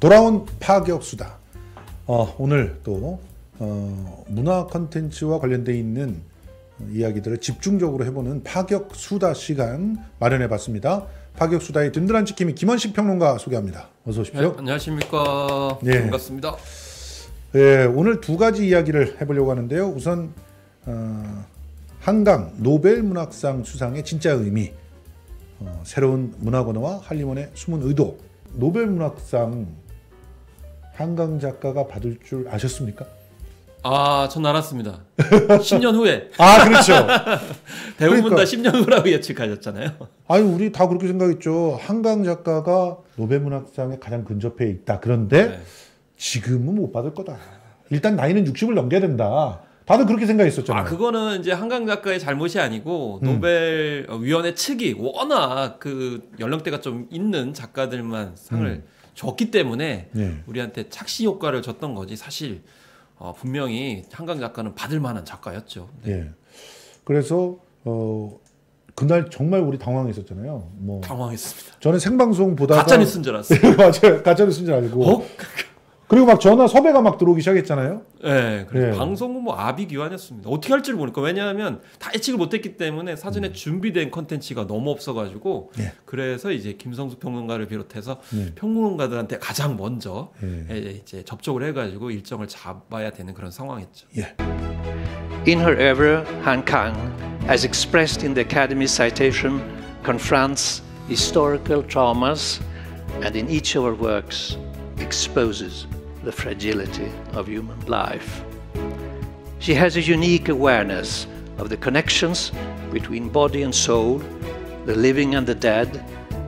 돌아온 파격 수다. 어, 오늘 또 어, 문화 컨텐츠와 관련돼 있는 이야기들을 집중적으로 해보는 파격 수다 시간 마련해봤습니다. 파격 수다의 든든한 지킴이 김원식 평론가 소개합니다. 어서 오십시오. 네, 안녕하십니까. 네. 반갑습니다. 예, 오늘 두 가지 이야기를 해보려고 하는데요. 우선 어, 한강 노벨 문학상 수상의 진짜 의미, 어, 새로운 문학 언어와 한림원의 숨은 의도. 노벨 문학상 한강 작가가 받을 줄 아셨습니까? 아, 전 알았습니다. 10년 후에. 아, 그렇죠. 대부분 그러니까. 다 10년 후라고 예측하셨잖아요. 아니 우리 다 그렇게 생각했죠. 한강 작가가 노벨 문학상에 가장 근접해 있다. 그런데 네. 지금은 못 받을 거다. 일단 나이는 60을 넘겨야 된다. 다들 그렇게 생각했었잖아요. 아, 그거는 이제 한강 작가의 잘못이 아니고 음. 노벨 위원회 측이 워낙 그 연령대가 좀 있는 작가들만 상을 음. 줬기 때문에 네. 우리한테 착시 효과를 줬던 거지 사실 어, 분명히 한강 작가는 받을 만한 작가였죠. 네. 예. 그래서 어 그날 정말 우리 당황했었잖아요. 뭐 당황했습니다. 저는 생방송 보다가 가짜 뉴스인 줄 알았어요. 맞아요. 가짜 뉴스인 줄 알고. 어? 그리고 막 전화 섭외가 막 들어오기 시작했잖아요. 네, 그래서 네. 방송은 뭐 아비규환이었습니다. 어떻게 할지를 모르니까 왜냐하면 다 예측을 못했기 때문에 사전에 준비된 컨텐츠가 너무 없어가지고 네. 그래서 이제 김성수 평론가를 비롯해서 네. 평론가들한테 가장 먼저 예. 이제 접촉을 해가지고 일정을 잡아야 되는 그런 상황이었죠. 예. In her oeuvre, Han Kang, as expressed in the Academy's citation, confronts historical traumas and in each of her works exposes the fragility of human life. She has a unique awareness of the connections between body and soul, the living and the dead,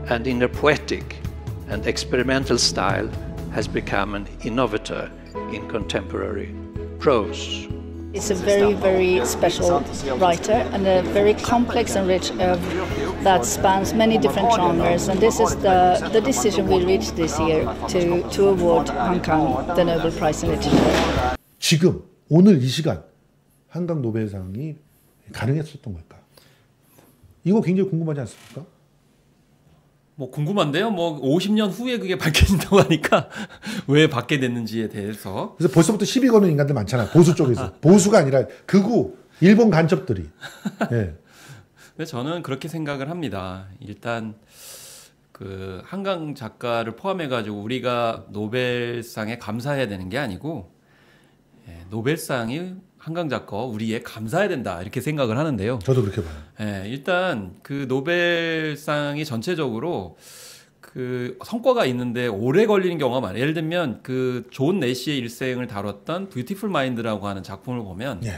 and in her poetic and experimental style has become an innovator in contemporary prose. It's a very, very special writer and a very complex and rich oeuvre that spans many different genres. And this is the, the decision we reached this year to, to award Hong Kong the Nobel Prize in Literature. 지금 오늘 이 시간 한강 노벨상이 가능했었던 걸까? 이거 굉장히 궁금하지 않습니까? 뭐 궁금한데요. 뭐 50년 후에 그게 밝혀진다고 하니까 왜 받게 됐는지에 대해서 그래서 벌써부터 시비 거는 인간들 많잖아. 보수 쪽에서. 보수가 아니라 극우 일본 간첩들이. 예. 근데 저는 그렇게 생각을 합니다. 일단 그 한강 작가를 포함해 가지고 우리가 노벨상에 감사해야 되는 게 아니고 예, 노벨상이 한강 작가와 우리에 감사해야 된다 이렇게 생각을 하는데요. 저도 그렇게 봐요. 예, 일단 그 노벨상이 전체적으로 그 성과가 있는데 오래 걸리는 경우가 많아요. 예를 들면 그 존 내시의 일생을 다뤘던 Beautiful Mind라고 하는 작품을 보면 예.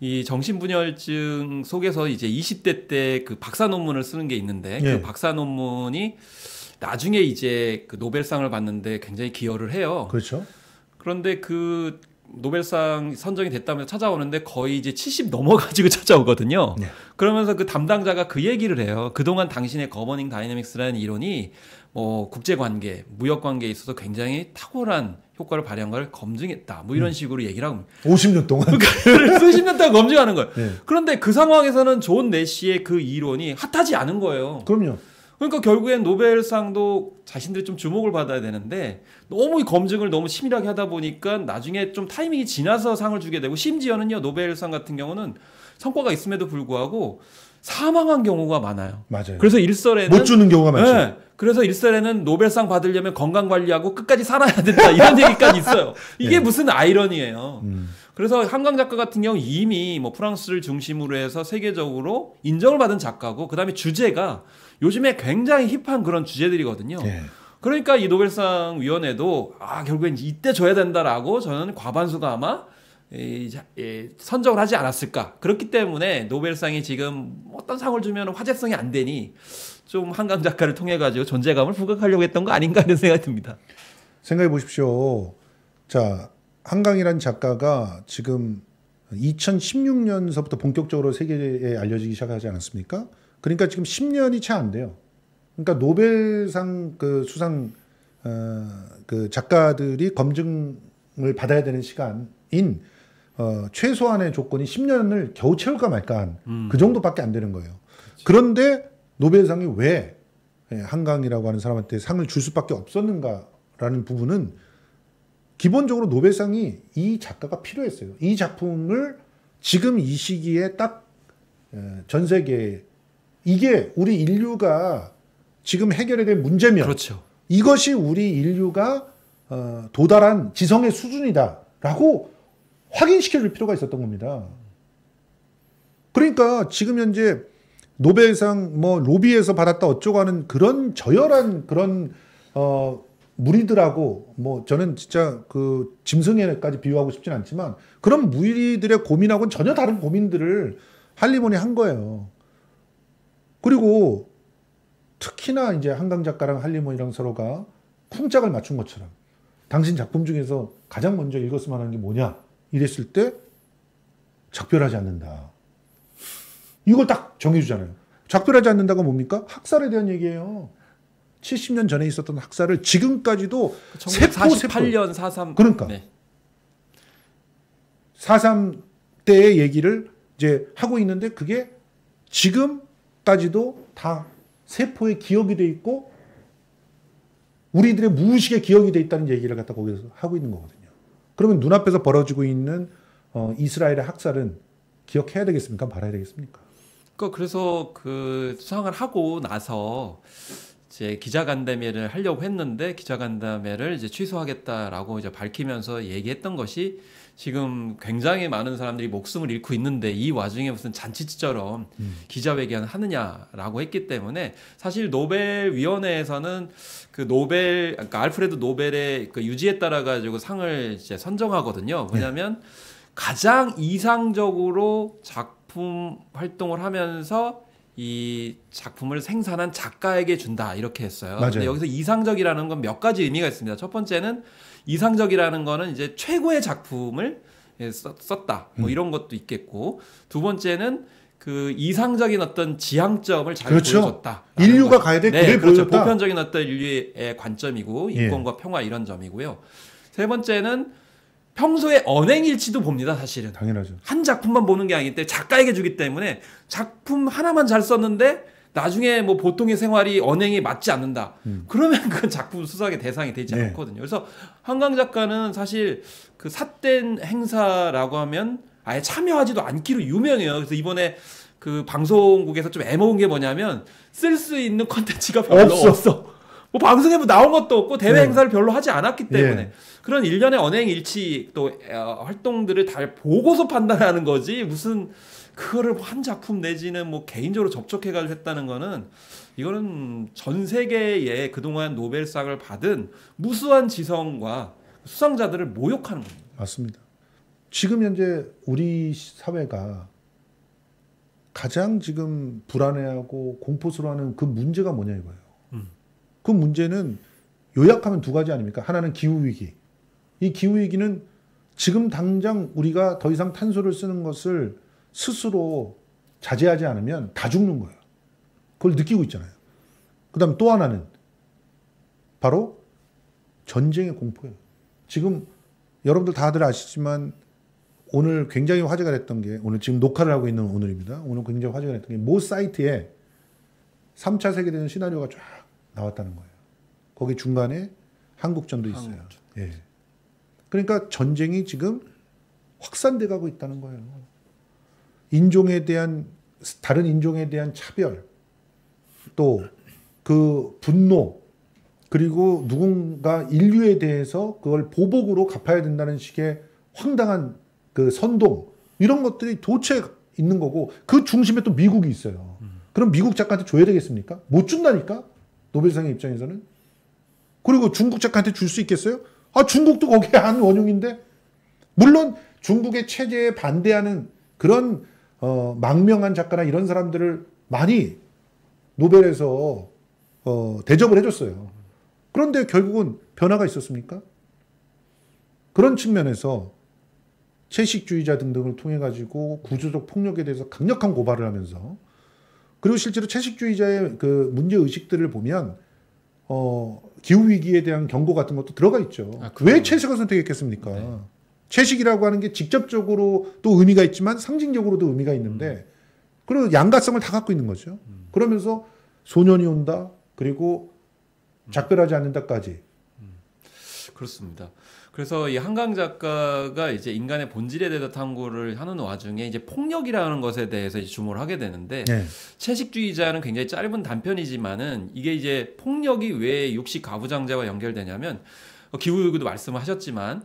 이 정신분열증 속에서 이제 20대 때 그 박사 논문을 쓰는 게 있는데 예. 그 박사 논문이 나중에 이제 그 노벨상을 받는데 굉장히 기여를 해요. 그렇죠. 그런데 그 노벨상 선정이 됐다면서 찾아오는데 거의 이제 70 넘어가지고 찾아오거든요. 네. 그러면서 그 담당자가 그 얘기를 해요. 그동안 당신의 governing dynamics라는 이론이 뭐 국제 관계, 무역 관계에 있어서 굉장히 탁월한 효과를 발휘한 걸 검증했다. 뭐 이런 음. 식으로 얘기를 하고 50년 동안. 그러니까 수십 년 동안 검증하는 거예요. 네. 그런데 그 상황에서는 존 내시의 그 이론이 핫하지 않은 거예요. 그럼요. 그러니까 결국엔 노벨상도 자신들이 좀 주목을 받아야 되는데 너무 이 검증을 너무 치밀하게 하다 보니까 나중에 좀 타이밍이 지나서 상을 주게 되고 심지어는요 노벨상 같은 경우는 성과가 있음에도 불구하고 사망한 경우가 많아요. 맞아요. 그래서 일설에는 못 주는 경우가 많죠. 네, 그래서 일설에는 노벨상 받으려면 건강 관리하고 끝까지 살아야 된다 이런 얘기까지 있어요. 이게 네. 무슨 아이러니예요. 음. 그래서 한강 작가 같은 경우 이미 뭐 프랑스를 중심으로 해서 세계적으로 인정을 받은 작가고 그다음에 주제가 요즘에 굉장히 힙한 그런 주제들이거든요. 예. 그러니까 이 노벨상 위원회도 아 결국엔 이때 줘야 된다라고 저는 과반수가 아마 이, 자- 이, 선정을 하지 않았을까. 그렇기 때문에 노벨상이 지금 어떤 상을 주면 화제성이 안 되니 좀 한강 작가를 통해 가지고 존재감을 부각하려고 했던 거 아닌가 이런 생각이 듭니다. 생각해 보십시오. 자, 한강이란 작가가 지금 2016년서부터 본격적으로 세계에 알려지기 시작하지 않았습니까? 그러니까 지금 10년이 채 안 돼요. 그러니까 노벨상 그 수상 어, 그 작가들이 검증을 받아야 되는 시간인 어, 최소한의 조건이 10년을 겨우 채울까 말까 한그 정도밖에 안 되는 거예요. 그런데 노벨상이 왜 예, 한강이라고 하는 사람한테 상을 줄 수밖에 없었는가라고 된다라는 부분은 기본적으로 노벨상이 이 작가가 필요했어요. 이 작품을 지금 이 시기에 딱 전 세계에 이게 우리 인류가 지금 해결해야 될 문제면 그렇죠. 이것이 우리 인류가 어, 도달한 지성의 수준이다라고 확인시켜 줄 필요가 있었던 겁니다. 그러니까 지금 현재 노벨상 뭐 로비에서 받았다 어쩌고 하는 그런 저열한 그런 어 무리들하고 뭐 저는 진짜 그 짐승에까지 비유하고 싶진 않지만 그런 무리들의 고민하고는 전혀 다른 고민들을 할리몬이 한 거예요. 그리고 특히나 이제 한강 작가랑 할리몬이랑 서로가 쿵짝을 맞춘 것처럼 당신 작품 중에서 가장 먼저 읽었으면 하는 게 뭐냐 이랬을 때 작별하지 않는다. 이걸 딱 정해주잖아요. 작별하지 않는다가 뭡니까? 학살에 대한 얘기예요. 70년 전에 있었던 학살을 지금까지도 세포, 세포. 1948년 4.3 그러니까. 네. 4.3 때의 얘기를 이제 하고 있는데 그게 지금까지도 다 세포에 기억이 돼 있고 우리들의 무의식에 기억이 돼 있다는 얘기를 갖다 거기서 하고 있는 거거든요. 그러면 눈앞에서 벌어지고 있는 어, 이스라엘의 학살은 기억해야 되겠습니까? 말아야 되겠습니까? 그 그래서 그 수상을 하고 나서 이제 기자간담회를 하려고 했는데 기자간담회를 이제 취소하겠다라고 이제 밝히면서 얘기했던 것이 지금 굉장히 많은 사람들이 목숨을 잃고 있는데 이 와중에 무슨 잔치처럼 음. 기자회견 하느냐라고 했기 때문에 사실 노벨 위원회에서는 그 노벨 그러니까 알프레드 노벨의 그 유지에 따라 가지고 상을 이제 선정하거든요. 왜냐하면 가장 이상적으로 작 품 활동을 하면서 이 작품을 생산한 작가에게 준다 이렇게 했어요. 맞아요. 근데 여기서 이상적이라는 건 몇 가지 의미가 있습니다. 첫 번째는 이상적이라는 거는 이제 최고의 작품을 예, 썼, 썼다. 뭐 음. 이런 것도 있겠고 두 번째는 그 이상적인 어떤 지향점을 잘 그렇죠. 보여줬다. 인류가 가야 될 네, 길을 그렇죠. 보여줬다. 보편적인 어떤 인류의 관점이고 예. 인권과 평화 이런 점이고요. 세 번째는 평소에 언행일치도 봅니다. 사실은 당연하죠. 한 작품만 보는 게 아니기 때문에 작가에게 주기 때문에 작품 하나만 잘 썼는데 나중에 뭐 보통의 생활이 언행이 맞지 않는다. 그러면 그건 작품 수상의 대상이 되지 음. 네. 않거든요. 그래서 한강 작가는 사실 그 삿된 행사라고 하면 아예 참여하지도 않기로 유명해요. 그래서 이번에 그 방송국에서 좀 애먹은 게 뭐냐면 쓸 수 있는 컨텐츠가 별로 없어. 없어. 뭐 방송에 뭐 나온 것도 없고 대회 네. 행사를 별로 하지 않았기 때문에 예. 그런 일련의 언행 일치 또 어, 활동들을 다 보고서 판단하는 거지 무슨 그거를 한 작품 내지는 뭐 개인적으로 접촉해가지고 했다는 거는 이거는 전 세계에 그동안 노벨상을 받은 무수한 지성과 수상자들을 모욕하는 겁니다. 맞습니다. 지금 현재 우리 사회가 가장 지금 불안해하고 공포스러워하는 그 문제가 뭐냐 이거예요. 음. 그 문제는 요약하면 두 가지 아닙니까? 하나는 기후 위기. 이 기후 위기는 지금 당장 우리가 더 이상 탄소를 쓰는 것을 스스로 자제하지 않으면 다 죽는 거예요. 그걸 느끼고 있잖아요. 그 다음 또 하나는 바로 전쟁의 공포예요. 지금 여러분들 다들 아시지만 오늘 굉장히 화제가 됐던 게 오늘 지금 녹화를 하고 있는 오늘입니다. 오늘 굉장히 화제가 됐던 게 모 사이트에 3차 세계대전 시나리오가 쫙 나왔다는 거예요. 거기 중간에 한국전도 있어요. 한국전. 예. 그러니까 전쟁이 지금 확산돼 가고 있다는 거예요. 인종에 대한 다른 인종에 대한 차별 또 그 분노 그리고 누군가 인류에 대해서 그걸 보복으로 갚아야 된다는 식의 황당한 그 선동 이런 것들이 도체 있는 거고 그 중심에 또 미국이 있어요. 그럼 미국 작가한테 줘야 되겠습니까? 못 준다니까 노벨상의 입장에서는 그리고 중국 작가한테 줄 수 있겠어요? 아 중국도 거기에 한 원흉인데 물론 중국의 체제에 반대하는 그런 어, 망명한 작가나 이런 사람들을 많이 노벨에서 어, 대접을 해줬어요. 그런데 결국은 변화가 있었습니까? 그런 측면에서 채식주의자 등등을 통해 가지고 구조적 폭력에 대해서 강력한 고발을 하면서 그리고 실제로 채식주의자의 그 문제 의식들을 보면 어, 기후 위기에 대한 경고 같은 것도 들어가 있죠. 아? 왜 채식을 선택했겠습니까? 네. 채식이라고 하는 게 직접적으로 또 의미가 있지만 상징적으로도 의미가 있는데 그리고 양가성을 다 갖고 있는 거죠. 그러면서 소년이 온다 그리고 작별하지 않는다까지 그렇습니다. 그래서 이 한강 작가가 이제 인간의 본질에 대해서 탐구를 하는 와중에 이제 폭력이라는 것에 대해서 이제 주목을 하게 되는데 네. 채식주의자는 굉장히 짧은 단편이지만은 이게 이제 폭력이 왜 육식 가부장제와 연결되냐면 어, 기후위기도 말씀하셨지만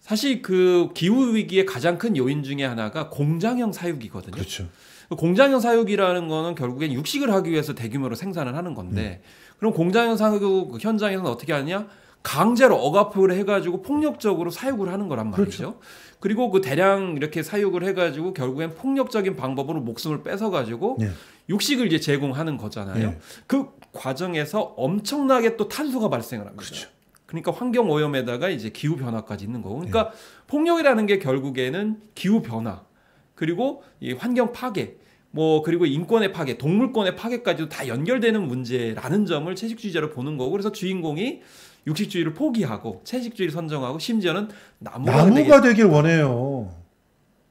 사실 그 기후 위기의 가장 큰 요인 중에 하나가 공장형 사육이거든요. 그렇죠. 그 공장형 사육이라는 거는 결국엔 육식을 하기 위해서 대규모로 생산을 하는 건데 그럼 공장형 사육 현장에서는 어떻게 하느냐? 강제로 억압을 해가지고 폭력적으로 사육을 하는 거란 말이죠. 그리고 그 대량 이렇게 사육을 해가지고 결국엔 폭력적인 방법으로 목숨을 뺏어가지고 네. 육식을 이제 제공하는 거잖아요. 네. 그 과정에서 엄청나게 또 탄소가 발생을 합니다. 그렇죠. 그러니까 환경 오염에다가 이제 기후 변화까지 있는 거고. 그러니까 폭력이라는 게 결국에는 기후 변화 그리고 이 환경 파괴 뭐 그리고 인권의 파괴, 동물권의 파괴까지도 다 연결되는 문제라는 점을 채식주의자로 보는 거고. 그래서 주인공이 육식주의를 포기하고 채식주의를 선정하고 심지어는 나무가, 나무가 되길 원해요.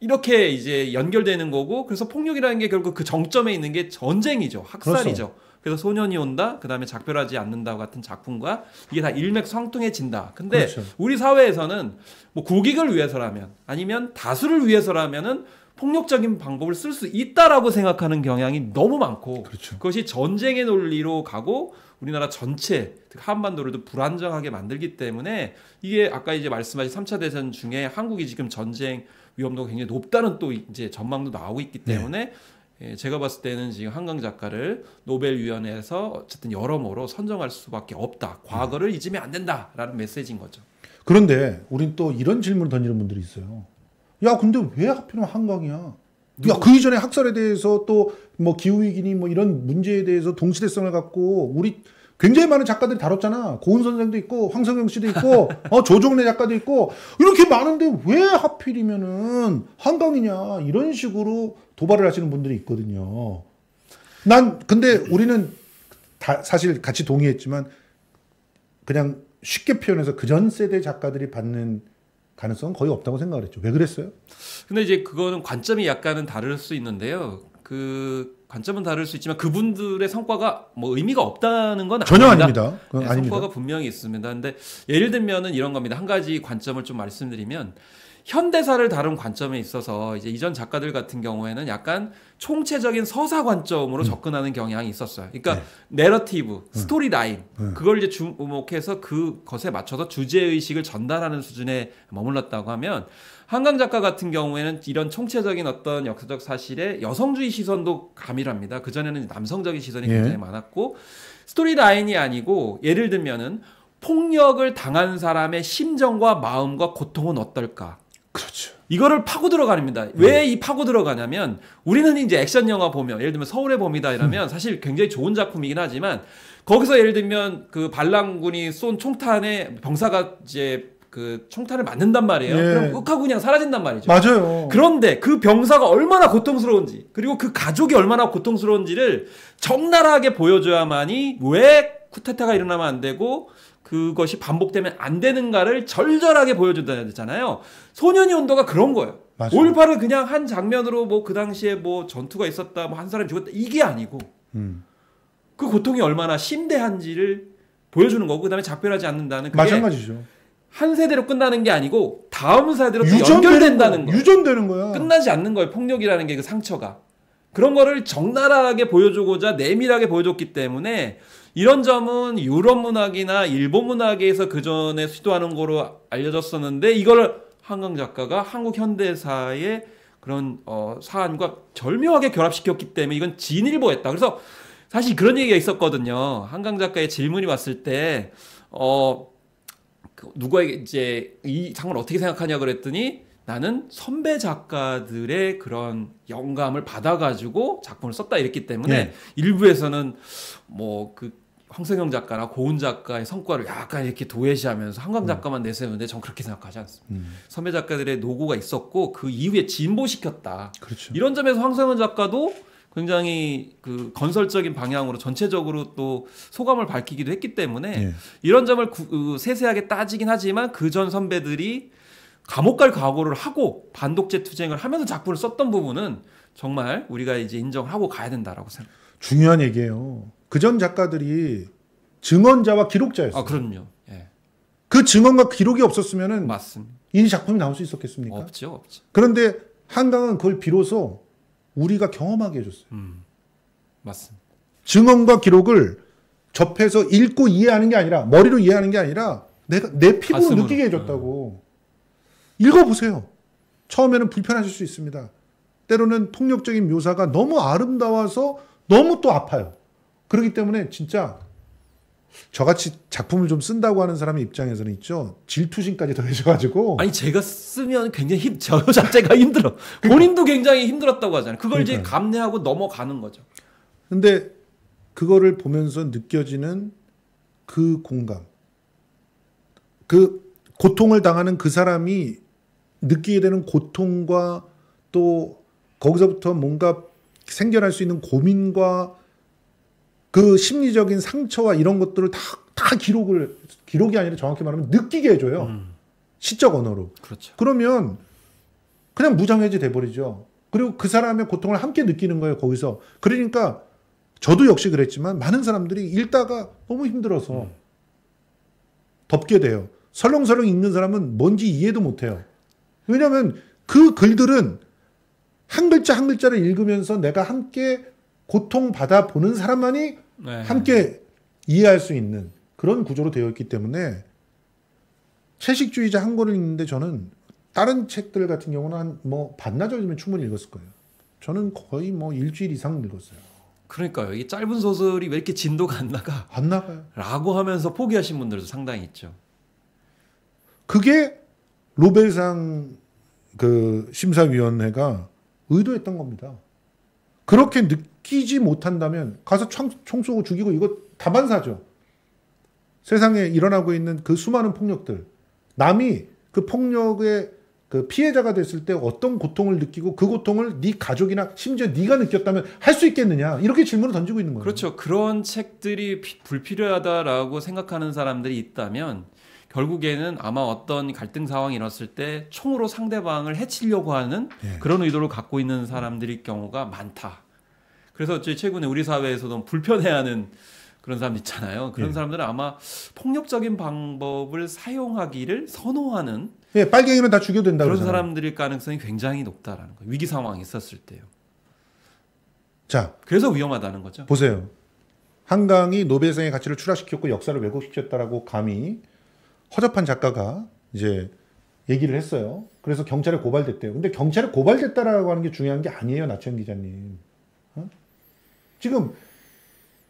이렇게 이제 연결되는 거고 그래서 폭력이라는 게 결국 그 정점에 있는 게 전쟁이죠 학살이죠 그래서 소년이 온다 그 다음에 작별하지 않는다 같은 작품과 이게 다 일맥상통해진다 근데 그렇죠. 우리 사회에서는 뭐 국익을 위해서라면 아니면 다수를 위해서라면은 폭력적인 방법을 쓸 수 있다라고 생각하는 경향이 너무 많고 그렇죠. 그것이 전쟁의 논리로 가고 우리나라 전체 특히 한반도를 불안정하게 만들기 때문에 이게 아까 이제 말씀하신 3차 대전 중에 한국이 지금 전쟁 위험도가 굉장히 높다는 또 이제 전망도 나오고 있기 네. 때문에 예, 제가 봤을 때는 지금 한강 작가를 노벨위원회에서 어쨌든 여러모로 선정할 수밖에 없다. 과거를 잊으면 안 된다라는 메시지인 거죠. 그런데 우린 또 이런 질문을 던지는 분들이 있어요. 야, 근데 왜 하필이면 한강이야? 야, 그 이전에 학살에 대해서 또 뭐 기후위기니 뭐 이런 문제에 대해서 동시대성을 갖고 우리 굉장히 많은 작가들이 다뤘잖아. 고은 선생도 있고, 황성영 씨도 있고, 어, 조종래 작가도 있고, 이렇게 많은데 왜 하필이면은 한강이냐, 이런 식으로 도발을 하시는 분들이 있거든요. 난, 근데 우리는 다 사실 같이 동의했지만, 그냥 쉽게 표현해서 그 전 세대 작가들이 받는 가능성은 거의 없다고 생각을 했죠. 왜 그랬어요? 근데 이제 그거는 관점이 약간은 다를 수 있는데요. 그 관점은 다를 수 있지만 그분들의 성과가 뭐 의미가 없다는 건 전혀 아닙니다. 아닙니다. 그건 네, 아닙니다. 성과가 분명히 있습니다. 근데 예를 들면은 이런 겁니다. 한 가지 관점을 좀 말씀드리면 현대사를 다룬 관점에 있어서 이제 이전 작가들 같은 경우에는 약간 총체적인 서사 관점으로 접근하는 경향이 있었어요. 그러니까 내러티브, 스토리 라인 음. 그걸 이제 주목해서 그것에 맞춰서 주제 의식을 전달하는 수준에 머물렀다고 하면 한강 작가 같은 경우에는 이런 총체적인 어떤 역사적 사실에 여성주의 시선도 가밀합니다. 그 전에는 남성적인 시선이 예. 굉장히 많았고 스토리 라인이 아니고 예를 들면은 폭력을 당한 사람의 심정과 마음과 고통은 어떨까? 그렇죠. 이거를 파고 들어가입니다. 네. 왜이 파고 들어가냐면 우리는 이제 액션 영화 보면 예를 들면 서울의 봄이다 이러면 사실 굉장히 좋은 작품이긴 하지만 거기서 예를 들면 그 반란군이 쏜 총탄에 병사가 이제 그 총탄을 맞는단 말이에요. 예. 그럼 윽하고 그냥 사라진단 말이죠. 맞아요. 그런데 그 병사가 얼마나 고통스러운지 그리고 그 가족이 얼마나 고통스러운지를 적나라하게 보여줘야만이 왜 쿠데타가 일어나면 안 되고 그것이 반복되면 안 되는가를 절절하게 보여줘야 되잖아요. 소년이 온도가 그런 거예요. 맞아요. 5.18을 그냥 한 장면으로 뭐 그 당시에 뭐 전투가 있었다, 뭐 한 사람이 죽었다 이게 아니고 음. 그 고통이 얼마나 심대한지를 보여주는 거고 그다음에 작별하지 않는다는 그게 마찬가지죠. 한 세대로 끝나는 게 아니고 다음 세대로 연결된다는. 거예요. 유전되는 거야. 끝나지 않는 거예요. 폭력이라는 게 그 상처가. 그런 거를 적나라하게 보여주고자 내밀하게 보여줬기 때문에 이런 점은 유럽 문학이나 일본 문학에서 그 전에 시도하는 거로 알려졌었는데 이걸 한강 작가가 한국 현대사의 그런 어, 사안과 절묘하게 결합시켰기 때문에 이건 진일보했다. 그래서 사실 그런 얘기가 있었거든요. 한강 작가의 질문이 왔을 때 어, 그 누구에게 이제 이 상을 어떻게 생각하냐 그랬더니 나는 선배 작가들의 그런 영감을 받아가지고 작품을 썼다 이랬기 때문에 네. 일부에서는 뭐 그 황석영 작가나 고은 작가의 성과를 약간 이렇게 도외시하면서 한강 작가만 내세우는데 전 그렇게 생각하지 않습니다. 음. 선배 작가들의 노고가 있었고 그 이후에 진보시켰다. 그렇죠. 이런 점에서 황성현 작가도 굉장히 그 건설적인 방향으로 전체적으로 또 소감을 밝히기도 했기 때문에 예. 이런 점을 구- 그 세세하게 따지긴 하지만 그 전 선배들이 감옥 갈 각오를 하고 반독재 투쟁을 하면서 작품을 썼던 부분은 정말 우리가 이제 인정을 하고 가야 된다라고 생각. 중요한 얘기예요. 그전 작가들이 증언자와 기록자였어요. 아 그럼요. 예. 그 증언과 기록이 없었으면은 맞습니다. 이 작품이 나올 수 있었겠습니까? 없죠, 없죠. 그런데 한강은 그걸 비로소 우리가 경험하게 해줬어요. 맞습니다. 증언과 기록을 접해서 읽고 이해하는 게 아니라 머리로 이해하는 게 아니라 내가 내 피부로 가슴으로. 느끼게 해줬다고. 읽어보세요. 처음에는 불편하실 수 있습니다. 때로는 폭력적인 묘사가 너무 아름다워서 너무 또 아파요. 그렇기 때문에 진짜 저같이 작품을 좀 쓴다고 하는 사람의 입장에서는 있죠. 질투심까지 더해져가지고 아니 제가 쓰면 굉장히 힘, 저 자체가 힘들어. 본인도 굉장히 힘들었다고 하잖아요. 그걸 이제 그러니까요. 감내하고 넘어가는 거죠. 근데 그거를 보면서 느껴지는 그 공감, 그 고통을 당하는 그 사람이 느끼게 되는 고통과 또 거기서부터 뭔가 생겨날 수 있는 고민과 그 심리적인 상처와 이런 것들을 다, 다 기록을, 기록이 아니라 정확히 말하면 느끼게 해줘요. 시적 언어로. 그렇죠. 그러면 그냥 무장해제 돼버리죠. 그리고 그 사람의 고통을 함께 느끼는 거예요, 거기서. 그러니까 저도 역시 그랬지만 많은 사람들이 읽다가 너무 힘들어서 덮게 돼요. 설렁설렁 읽는 사람은 뭔지 이해도 못 해요. 왜냐하면 그 글들은 한 글자 한 글자를 읽으면서 내가 함께 고통받아 보는 사람만이 네. 함께 이해할 수 있는 그런 구조로 되어 있기 때문에 채식주의자 한 권을 읽는데 저는 다른 책들 같은 경우는 한 뭐 반나절이면 충분히 읽었을 거예요. 저는 거의 뭐 일주일 이상 읽었어요. 그러니까요. 이게 짧은 소설이 왜 이렇게 진도가 안 나가? 안 나가요. 라고 하면서 포기하신 분들도 상당히 있죠. 그게 로벨상 그 심사위원회가 의도했던 겁니다. 그렇게 느 끼지 못한다면 가서 총, 총 쏘고 죽이고 이거 다반사죠. 세상에 일어나고 있는 그 수많은 폭력들 남이 그 폭력의 그 피해자가 됐을 때 어떤 고통을 느끼고 그 고통을 네 가족이나 심지어 네가 느꼈다면 할 수 있겠느냐 이렇게 질문을 던지고 있는 거예요. 그렇죠. 그런 책들이 피- 불필요하다라고 생각하는 사람들이 있다면 결국에는 아마 어떤 갈등 상황이 일어났을 때 총으로 상대방을 해치려고 하는 예. 그런 의도를 갖고 있는 사람들일 경우가 많다. 그래서 최근에 우리 사회에서도 불편해하는 그런 사람 있잖아요. 그런 예. 사람들은 아마 폭력적인 방법을 사용하기를 선호하는 예, 빨갱이는 다 죽여도 된다 그런 그러잖아요. 사람들일 가능성이 굉장히 높다라는 거예요. 위기 상황이 있었을 때요. 자, 그래서 위험하다는 거죠. 보세요. 한강이 노벨상의 가치를 추락시켰고 역사를 왜곡시켰다라고 감히 허접한 작가가 이제 얘기를 했어요. 그래서 경찰에 고발됐대요. 근데 경찰에 고발됐다라고 하는 게 중요한 게 아니에요, 나치현 기자님. 어? 지금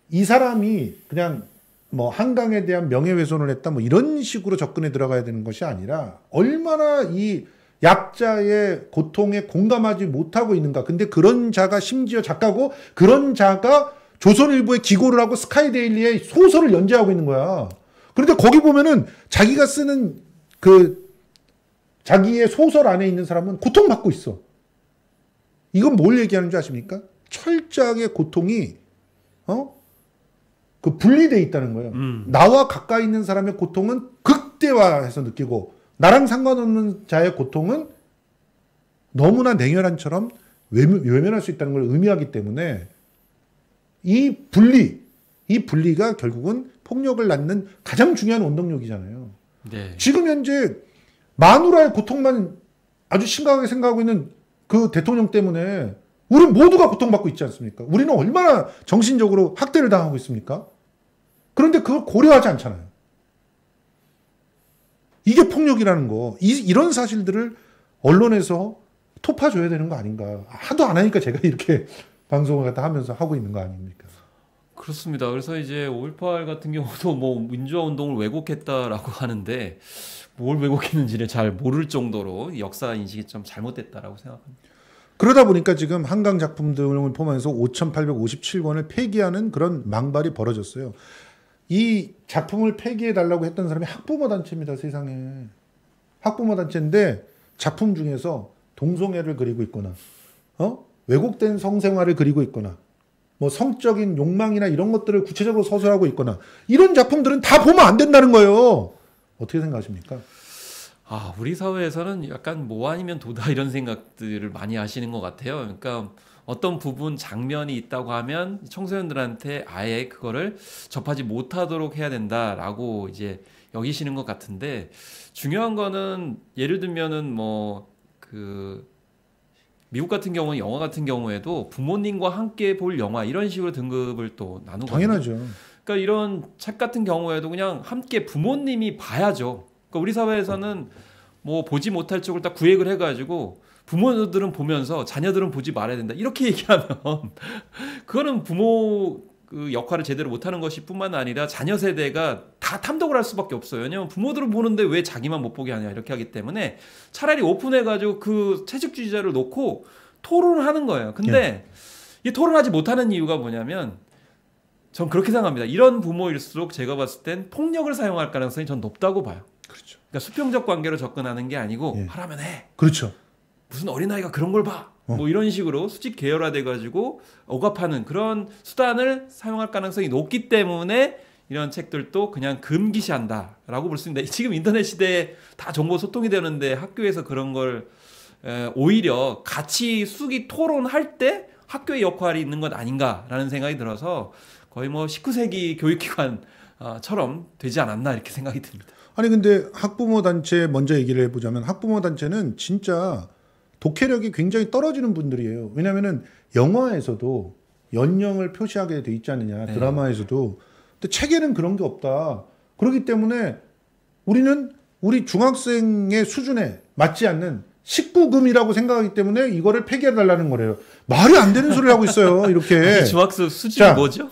이 사람이 그냥 뭐 한강에 대한 명예훼손을 했다 뭐 이런 식으로 접근해 들어가야 되는 것이 아니라 얼마나 이 약자의 고통에 공감하지 못하고 있는가. 근데 그런 자가 심지어 작가고 그런 자가 조선일보에 기고를 하고 스카이데일리에 소설을 연재하고 있는 거야. 그런데 거기 보면은 자기가 쓰는 그 자기의 소설 안에 있는 사람은 고통받고 있어. 이건 뭘 얘기하는 줄 아십니까? 철저하게 고통이 어? 그 분리돼 있다는 거예요. 음. 나와 가까이 있는 사람의 고통은 극대화해서 느끼고 나랑 상관없는 자의 고통은 너무나 냉혈한처럼 외면, 외면 할 수 있다는 걸 의미하기 때문에 이 분리, 이 분리가 결국은 폭력을 낳는 가장 중요한 원동력이잖아요. 네. 지금 현재 마누라의 고통만 아주 심각하게 생각하고 있는 그 대통령 때문에 우리 모두가 고통받고 있지 않습니까? 우리는 얼마나 정신적으로 학대를 당하고 있습니까? 그런데 그걸 고려하지 않잖아요. 이게 폭력이라는 거, 이, 이런 사실들을 언론에서 토파줘야 되는 거 아닌가. 하도 안 하니까 제가 이렇게 방송을 갖다 하면서 하고 있는 거 아닙니까? 그렇습니다. 그래서 이제 5.18 같은 경우도 뭐 민주화 운동을 왜곡했다라고 하는데 뭘 왜곡했는지를 잘 모를 정도로 역사 인식이 좀 잘못됐다라고 생각합니다. 그러다 보니까 지금 한강 작품들을 포함해서 5,857권을 폐기하는 그런 망발이 벌어졌어요. 이 작품을 폐기해 달라고 했던 사람이 학부모 단체입니다, 세상에. 학부모 단체인데 작품 중에서 동성애를 그리고 있거나, 어? 왜곡된 성생활을 그리고 있거나, 뭐 성적인 욕망이나 이런 것들을 구체적으로 서술하고 있거나, 이런 작품들은 다 보면 안 된다는 거예요. 어떻게 생각하십니까? 아, 우리 사회에서는 약간 뭐 아니면 도다 이런 생각들을 많이 하시는 것 같아요. 그러니까 어떤 부분 장면이 있다고 하면 청소년들한테 아예 그거를 접하지 못하도록 해야 된다라고 이제 여기시는 것 같은데 중요한 거는 예를 들면은 뭐 그 미국 같은 경우는 영화 같은 경우에도 부모님과 함께 볼 영화 이런 식으로 등급을 또 나누거든요. 당연하죠. 그러니까 이런 책 같은 경우에도 그냥 함께 부모님이 봐야죠. 그러니까 우리 사회에서는 뭐 보지 못할 쪽을 딱 구획을 해가지고 부모들은 보면서 자녀들은 보지 말아야 된다 이렇게 얘기하면 그거는 부모 그 역할을 제대로 못하는 것이 뿐만 아니라 자녀 세대가 다 탐독을 할 수밖에 없어요. 왜냐면 부모들은 보는데 왜 자기만 못 보게 하냐 이렇게 하기 때문에 차라리 오픈해가지고 그 채식주의자를 놓고 토론을 하는 거예요. 근데 이 토론하지 못하는 이유가 뭐냐면 전 그렇게 생각합니다. 이런 부모일수록 제가 봤을 땐 폭력을 사용할 가능성이 전 높다고 봐요. 그러니까 수평적 관계로 접근하는 게 아니고 예. 하라면 해. 그렇죠. 무슨 어린아이가 그런 걸 봐. 어. 뭐 이런 식으로 수직 계열화돼 가지고 억압하는 그런 수단을 사용할 가능성이 높기 때문에 이런 책들도 그냥 금기시한다라고 볼 수 있는데 지금 인터넷 시대에 다 정보 소통이 되는데 학교에서 그런 걸 에, 오히려 같이 수기 토론할 때 학교의 역할이 있는 것 아닌가라는 생각이 들어서 거의 뭐 19세기 교육기관처럼 되지 않았나 이렇게 생각이 듭니다. 아니 근데 학부모 단체 먼저 얘기를 해보자면 학부모 단체는 진짜 독해력이 굉장히 떨어지는 분들이에요. 왜냐하면은 영화에서도 연령을 표시하게 돼 있지 않느냐 네. 드라마에서도 근데 책에는 그런 게 없다. 그렇기 때문에 우리는 우리 중학생의 수준에 맞지 않는 19금이라고 생각하기 때문에 이거를 폐기해 달라는 거래요. 말이 안 되는 소리를 하고 있어요. 이렇게. 중학생 수준이 자, 뭐죠?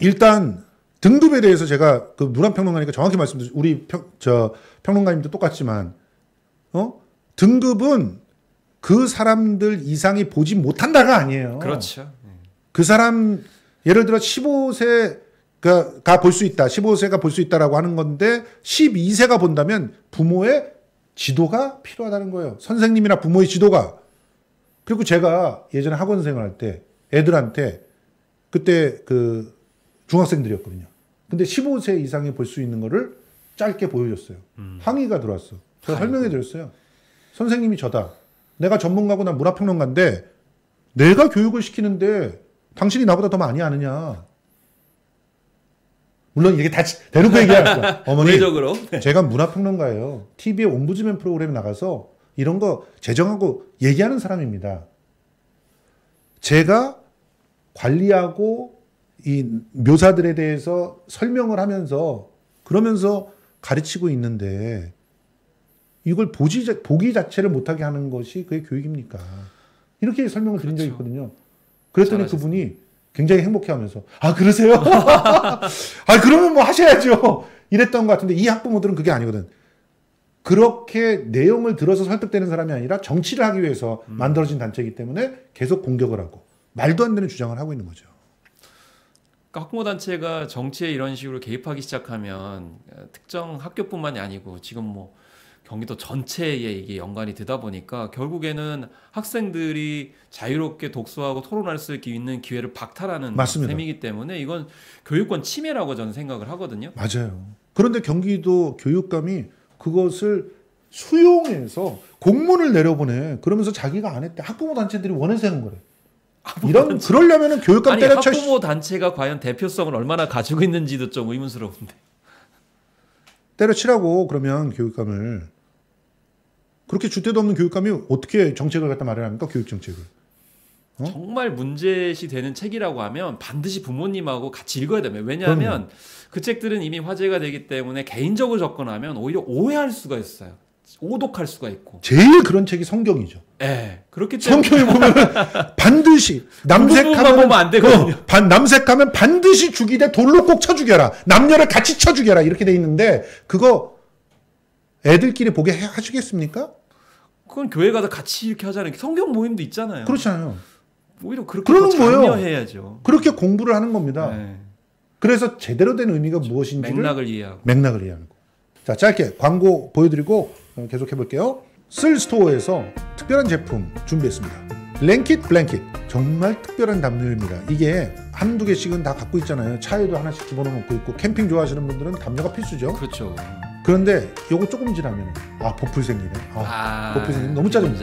일단 등급에 대해서 제가 그 문화평론가니까 정확히 말씀드리 우리 평, 저 평론가님도 똑같지만 어 등급은 그 사람들 이상이 보지 못한다가 아니에요. 그렇죠. 그 사람 예를 들어 15세 가 볼 수 있다, 15세가 볼 수 있다라고 하는 건데 12세가 본다면 부모의 지도가 필요하다는 거예요. 선생님이나 부모의 지도가. 그리고 제가 예전에 학원 생활 할 때 애들한테 그때 그 중학생들이었거든요. 근데 15세 이상이 볼 수 있는 거를 짧게 보여줬어요. 항의가 들어왔어. 제가. 설명해 드렸어요. 선생님이 저다. 내가 전문가고 난 문화평론가인데 내가 교육을 시키는데 당신이 나보다 더 많이 아느냐. 물론 이게 다 대놓고 얘기할 거야. 어머니, 우회적으로 제가 문화평론가예요. TV에 옴부즈맨 프로그램에 나가서 이런 거 제정하고 얘기하는 사람입니다. 제가 관리하고 이 묘사들에 대해서 설명을 하면서 그러면서 가르치고 있는데 이걸 보지 자- 보기 자체를 못하게 하는 것이 그게 교육입니까? 이렇게 설명을 드린 적이 그렇죠. 있거든요. 그랬더니 잘하셨습니다. 그분이 굉장히 행복해 하면서 아 그러세요? 아 그러면 뭐 하셔야죠. 이랬던 것 같은데 이 학부모들은 그게 아니거든. 그렇게 내용을 들어서 설득되는 사람이 아니라 정치를 하기 위해서 음. 만들어진 단체이기 때문에 계속 공격을 하고 말도 안 되는 주장을 하고 있는 거죠. 그러니까 학부모 단체가 정치에 이런 식으로 개입하기 시작하면 어, 특정 학교뿐만이 아니고 지금 뭐 경기도 전체에 이게 연관이 되다 보니까 결국에는 학생들이 자유롭게 독서하고 토론할 수 있는 기회를 박탈하는 맞습니다. 셈이기 때문에 이건 교육권 침해라고 저는 생각을 하거든요. 맞아요. 그런데 경기도 교육감이 그것을 수용해서 공문을 내려보내. 그러면서 자기가 안 했대. 학부모 단체들이 원해서 하는 거래. 이런 그러려면은 교육감 아니 때려쳐. 학부모 단체가 과연 대표성을 얼마나 가지고 있는지도 좀 의문스러운데. 때려치라고 그러면 교육감을 그렇게 주대도 없는 교육감이 어떻게 정책을 갖다 마련합니까? 교육 정책을. 어? 정말 문제시 되는 책이라고 하면 반드시 부모님하고 같이 읽어야 됩니다. 왜냐하면 그 책들은 이미 화제가 되기 때문에 개인적으로 접근하면 오히려 오해할 수가 있어요. 오독할 수가 있고. 제일 그런 책이 성경이죠. 예. 그렇기 때문에 성경에 보면 반드시 남색하면 보면 안 되거든요. 그 반, 남색하면 반드시 죽이되 돌로 꼭 쳐 죽여라. 남녀를 같이 쳐 죽여라. 이렇게 돼 있는데 그거 애들끼리 보게 해- 하시겠습니까? 그건 교회 가서 같이 이렇게 하잖아요. 성경 모임도 있잖아요. 그렇지 않아요. 오히려 그렇게. 장려해야죠. 그렇게 공부를 하는 겁니다. 네. 그래서 제대로 된 의미가 무엇인지를 맥락을 이해하고. 맥락을 이해하는 거. 자, 짧게 광고 보여드리고 어, 계속 해볼게요. 쓸 스토어에서 특별한 제품 준비했습니다. 랭킷 블랭킷 정말 특별한 담요입니다. 이게 한두 개씩은 다 갖고 있잖아요. 차에도 하나씩 집어넣고 있고 캠핑 좋아하시는 분들은 담요가 필수죠. 그렇죠. 그런데 요거 조금 지나면 아 보풀 생기네. 아, 아, 보풀 생기네. 너무 짜증나.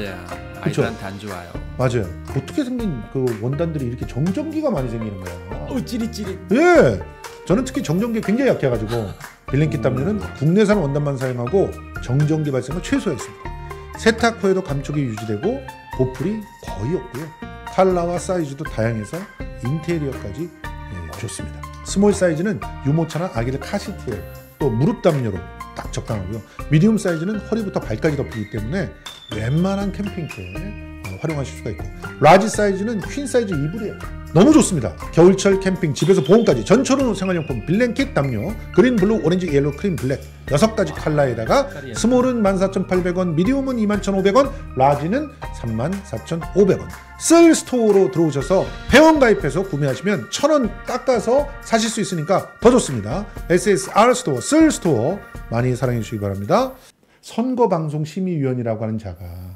아이들한테 안 좋아요. 맞아요. 어떻게 생긴 그 원단들이 이렇게 정전기가 많이 생기는 거야. 어 찌릿찌릿. 예. 저는 특히 정전기에 굉장히 약해가지고 빌랭킷 담요는 국내산 원단만 사용하고 정전기 발생을 최소화했습니다. 세탁 후에도 감촉이 유지되고 보풀이 거의 없고요. 컬러와 사이즈도 다양해서 인테리어까지 예, 좋습니다. small 사이즈는 유모차나 아기들 카시트에 또 무릎 담요로 딱 적당하고요. medium 사이즈는 허리부터 발까지 덮이기 때문에 웬만한 캠핑 때 어, 활용하실 수가 있고 large 사이즈는 queen 사이즈 이불이에요. 너무 좋습니다. 겨울철 캠핑 집에서 보온까지 전초로 생활용품 빌랭킷 담요 green blue 오렌지 yellow 크림 black 여섯 가지 컬러에다가 small은 14,800원 medium은 21,500원 large는 34,500원 쓸 스토어로 들어오셔서 회원 가입해서 구매하시면 1,000원 깎아서 사실 수 있으니까 더 좋습니다. SSR 스토어 쓸 스토어 많이 사랑해 주시기 바랍니다. 선거방송심의위원이라고 하는 자가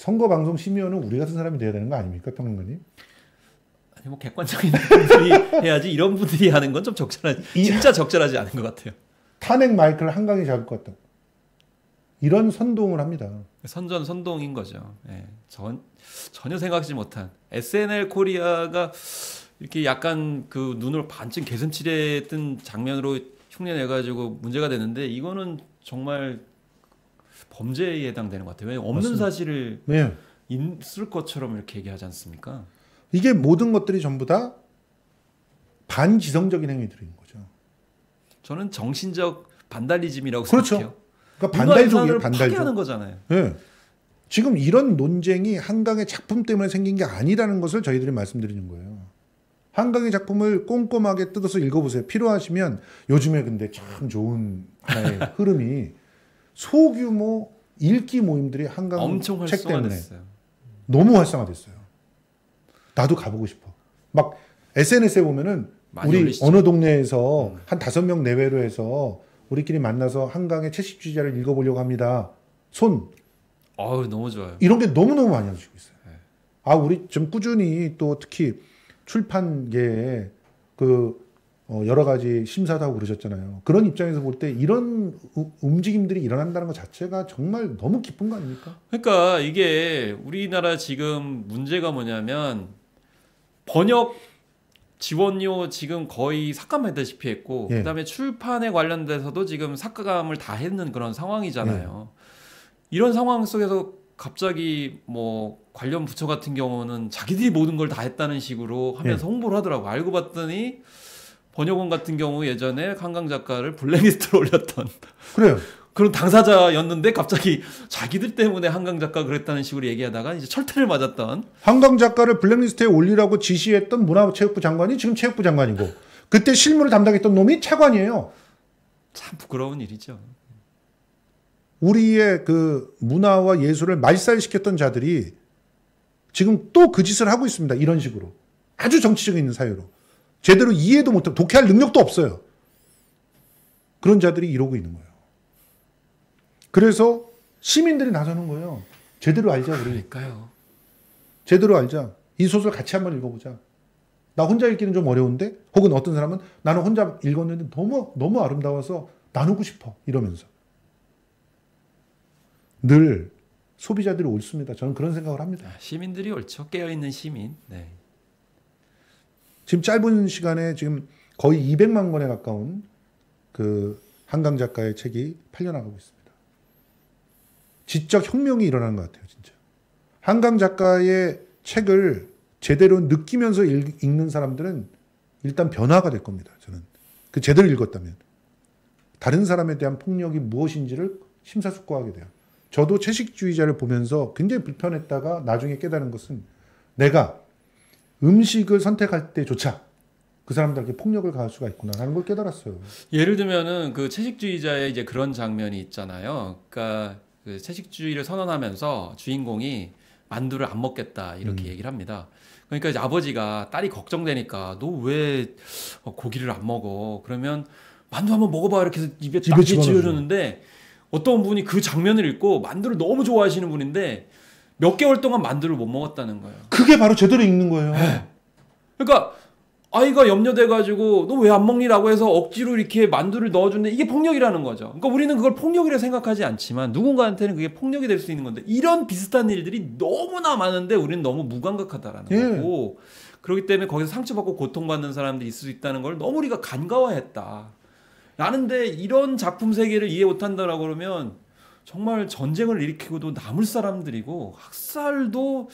선거 방송 심의위원은 우리 같은 사람이 돼야 되는 거 아닙니까, 평론가님? 아니 뭐 객관적인 분들이 해야지 이런 분들이 하는 건 좀 적절하지. 진짜 적절하지 않은 것 같아요. 탄핵 마이크를 한강에 잡을 것 같다. 이런 선동을 합니다. 선전 선동인 거죠. 예. 전 전혀 생각하지 못한 SNL 코리아가 이렇게 약간 그 눈을 반쯤 개슴칠했던 장면으로 흉내 내가지고 문제가 되는데 이거는 정말 범죄에 해당되는 것 같아요. 없는 맞습니다. 사실을 네. 있을 것처럼 이렇게 얘기하지 않습니까? 이게 모든 것들이 전부 다 반지성적인 행위들인 거죠. 저는 정신적 반달리즘이라고 그렇죠. 생각해요. 그러니까 문화유산을 반달족이에요, 반달족. 파괴하는 거잖아요. 예. 지금 이런 논쟁이 한강의 작품 때문에 생긴 게 아니라는 것을 저희들이 말씀드리는 거예요. 한강의 작품을 꼼꼼하게 뜯어서 읽어보세요. 필요하시면 요즘에 근데 참 좋은 하나의 흐름이 소규모 읽기 모임들이 한강 엄청 책 때문에. 너무 활성화됐어요. 나도 가보고 싶어. 막 SNS에 보면은 우리 올리시죠. 어느 동네에서 한 다섯 명 내외로 해서 우리끼리 만나서 한강의 채식주의자를 읽어보려고 합니다. 손 어우 너무 좋아요. 이런 게 너무 너무 많이 알려지고 있어요. 네. 아 우리 좀 꾸준히 또 특히 출판계에 그 어, 여러 가지 심사도 하고 그러셨잖아요. 그런 입장에서 볼 때 이런 우- 움직임들이 일어난다는 것 자체가 정말 너무 기쁜 거 아닙니까? 그러니까 이게 우리나라 지금 문제가 뭐냐면 번역 지원료 지금 거의 삭감했다시피 했고 예. 그다음에 출판에 관련돼서도 지금 삭감을 다 했는 그런 상황이잖아요. 이런 상황 속에서 갑자기 뭐 관련 부처 같은 경우는 자기들이 모든 걸 다 했다는 식으로 하면서 홍보를 하더라고. 알고 봤더니 번역원 같은 경우 예전에 한강 작가를 블랙리스트로 올렸던 그래요. 그런 당사자였는데 갑자기 자기들 때문에 한강 작가 그랬다는 식으로 얘기하다가 이제 철퇴를 맞았던 한강 작가를 블랙리스트에 올리라고 지시했던 문화체육부 장관이 지금 체육부 장관이고 그때 실무를 담당했던 놈이 차관이에요. 참 부끄러운 일이죠. 우리의 그 문화와 예술을 말살시켰던 자들이 지금 또 그 짓을 하고 있습니다. 이런 식으로. 아주 정치적인 사유로. 제대로 이해도 못하고 독해할 능력도 없어요. 그런 자들이 이러고 있는 거예요. 그래서 시민들이 나서는 거예요. 제대로 알자, 우리. 그러니까요. 제대로 알자. 이 소설 같이 한번 읽어보자. 나 혼자 읽기는 좀 어려운데, 혹은 어떤 사람은 나는 혼자 읽었는데 너무 너무 아름다워서 나누고 싶어 이러면서 늘 소비자들이 옳습니다. 저는 그런 생각을 합니다. 아, 시민들이 옳죠. 깨어 있는 시민. 네. 지금 짧은 시간에 지금 거의 200만 권에 가까운 그 한강 작가의 책이 팔려나가고 있습니다. 지적 혁명이 일어나는 것 같아요, 진짜. 한강 작가의 책을 제대로 느끼면서 읽, 읽는 사람들은 일단 변화가 될 겁니다. 저는 그 제대로 읽었다면 다른 사람에 대한 폭력이 무엇인지를 심사숙고하게 돼요. 저도 채식주의자를 보면서 굉장히 불편했다가 나중에 깨달은 것은 내가 음식을 선택할 때조차 그 사람들에게 폭력을 가할 수가 있구나 하는 걸 깨달았어요. 예를 들면은 그 채식주의자의 이제 그런 장면이 있잖아요. 그러니까 그 채식주의를 선언하면서 주인공이 만두를 안 먹겠다 이렇게 얘기를 합니다. 그러니까 이제 아버지가 딸이 걱정되니까 너 왜 고기를 안 먹어? 그러면 만두 한번 먹어봐 이렇게 해서 입에 입에 딱 집어넣어줘요. 지어줬는데 어떤 분이 그 장면을 읽고 만두를 너무 좋아하시는 분인데 몇 개월 동안 만두를 못 먹었다는 거예요. 그게 바로 제대로 읽는 거예요. 그러니까 아이가 염려돼가지고 너 왜 안 먹니라고 해서 억지로 이렇게 만두를 넣어주는데 이게 폭력이라는 거죠. 그러니까 우리는 그걸 폭력이라 생각하지 않지만 누군가한테는 그게 폭력이 될 수 있는 건데 이런 비슷한 일들이 너무나 많은데 우리는 너무 무감각하다라는 예. 거고 그렇기 때문에 거기서 상처받고 고통받는 사람들이 있을 수 있다는 걸 너무 우리가 간과화했다. 라는데 이런 작품 세계를 이해 못한다라고 그러면 정말 전쟁을 일으키고도 남을 사람들이고 학살도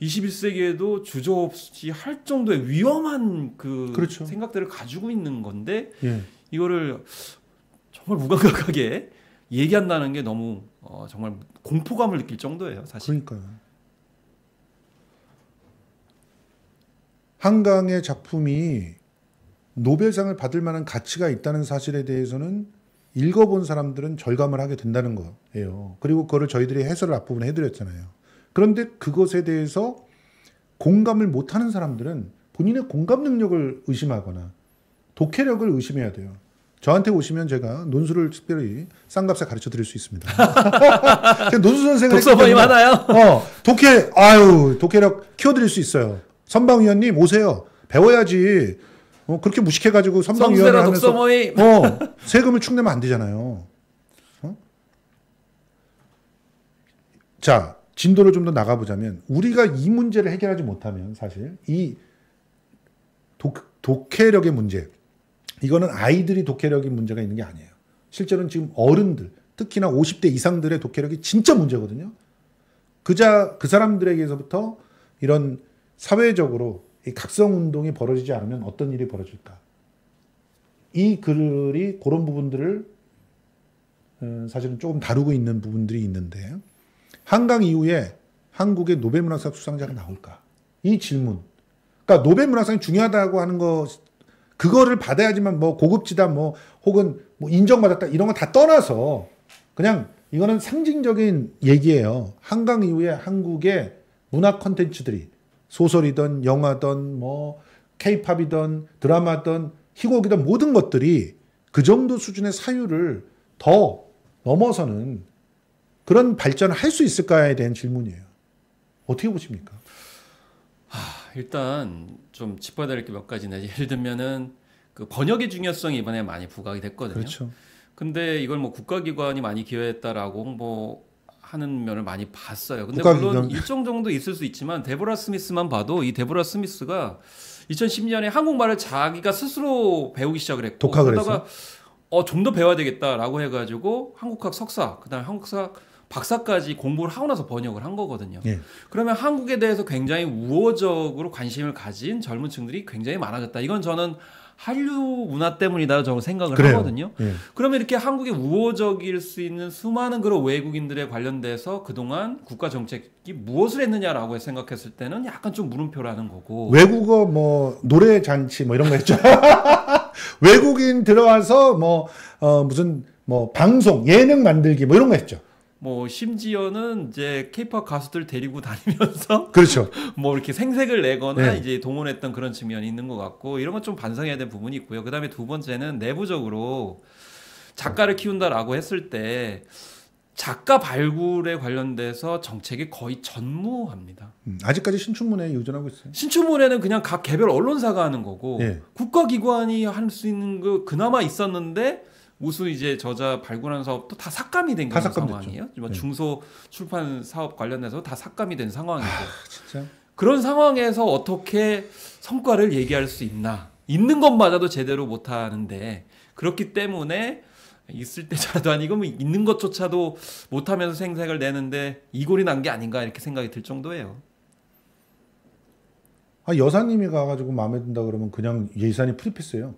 21세기에도 주저없이 할 정도의 위험한 그 그렇죠. 생각들을 가지고 있는 건데 예. 이거를 정말 무감각하게 얘기한다는 게 너무 어, 정말 공포감을 느낄 정도예요, 사실. 그러니까요. 한강의 작품이 노벨상을 받을 만한 가치가 있다는 사실에 대해서는 읽어본 사람들은 절감을 하게 된다는 거예요. 그리고 그거를 저희들이 해설을 앞부분에 해드렸잖아요. 그런데 그것에 대해서 공감을 못하는 사람들은 본인의 공감 능력을 의심하거나 독해력을 의심해야 돼요. 저한테 오시면 제가 논술을 특별히 싼값에 가르쳐 드릴 수 있습니다. 논술 선생을 독서범이 많아요. 어, 독해, 아유, 독해력 키워드릴 수 있어요. 선방위원님 오세요. 배워야지. 어, 그렇게 무식해가지고 선방위원을 성세라 하면서 어, 세금을 축내면 안 되잖아요. 어? 자, 진도를 좀 더 나가보자면 우리가 이 문제를 해결하지 못하면 사실 이 독, 독해력의 문제 이거는 아이들이 독해력이 문제가 있는 게 아니에요. 실제로는 지금 어른들 특히나 50대 이상들의 독해력이 진짜 문제거든요. 그자 그 사람들에게서부터 이런 사회적으로 이 각성 운동이 벌어지지 않으면 어떤 일이 벌어질까? 이 글이 그런 부분들을 어, 사실은 조금 다루고 있는 부분들이 있는데 한강 이후에 한국의 노벨 문학상 수상자가 나올까? 이 질문. 그러니까 노벨 문학상이 중요하다고 하는 거 그거를 받아야지만 뭐 고급지다 뭐 혹은 뭐 인정받았다 이런 거 다 떠나서 그냥 이거는 상징적인 얘기예요. 한강 이후에 한국의 문화 콘텐츠들이 소설이든 영화든 뭐 케이팝이든 드라마든 희곡이든 모든 것들이 그 정도 수준의 사유를 더 넘어서는 그런 발전을 할 수 있을까에 대한 질문이에요. 어떻게 보십니까? 일단 좀 짚어야 될 게 몇 가지인데 예를 들면은 그 번역의 중요성이 이번에 많이 부각이 됐거든요. 그렇죠. 근데 이걸 뭐 국가기관이 많이 기여했다라고 홍보 하는 면을 많이 봤어요. 근데. 물론 일정 정도 있을 수 있지만 데보라 스미스만 봐도 이 데보라 스미스가 2010년에 한국말을 자기가 스스로 배우기 시작을 했고 독학을 그러다가 어 좀 더 배워야 되겠다라고 해가지고 한국학 석사 그다음에 한국학 박사까지 공부를 하고 나서 번역을 한 거거든요. 예. 그러면 한국에 대해서 굉장히 우호적으로 관심을 가진 젊은 층들이 굉장히 많아졌다. 이건 저는 한류 문화 때문이다 저는 생각을 그래요. 하거든요. 예. 그러면 이렇게 한국에 우호적일 수 있는 수많은 그런 외국인들에 관련돼서 그동안 국가 정책이 무엇을 했느냐라고 생각했을 때는 약간 좀 물음표라는 거고. 외국어 뭐 노래 잔치 뭐 이런 거 했죠. 외국인 들어와서 뭐 어, 무슨 뭐 방송 예능 만들기 뭐 이런 거 했죠. 뭐 심지어는 이제 케이팝 가수들 데리고 다니면서 그렇죠. 뭐 이렇게 생색을 내거나 네. 이제 동원했던 그런 측면이 있는 것 같고 이런 건 좀 반성해야 될 부분이 있고요. 그다음에 두 번째는 내부적으로 작가를 키운다라고 했을 때 작가 발굴에 관련돼서 정책이 거의 전무합니다. 음, 아직까지 신춘문예에 의존하고 있어요. 신춘문예는 그냥 각 개별 언론사가 하는 거고 예. 국가기관이 할 수 있는 거 그나마 있었는데 무슨 이제 저자 발굴하는 사업도 다 삭감이 된 다 삭감됐죠. 상황이에요. 뭐 네. 중소 출판 사업 관련해서 다 삭감이 된 상황이고 진짜. 그런 상황에서 어떻게 성과를 얘기할 수 있나? 있는 것마저도 제대로 못 하는데 그렇기 때문에 있을 때자도 아니고 뭐 있는 것조차도 못 하면서 생색을 내는데 이골이 난 게 아닌가 이렇게 생각이 들 정도예요. 아, 여사님이 가가지고 마음에 든다 그러면 그냥 예산이 프리패스예요.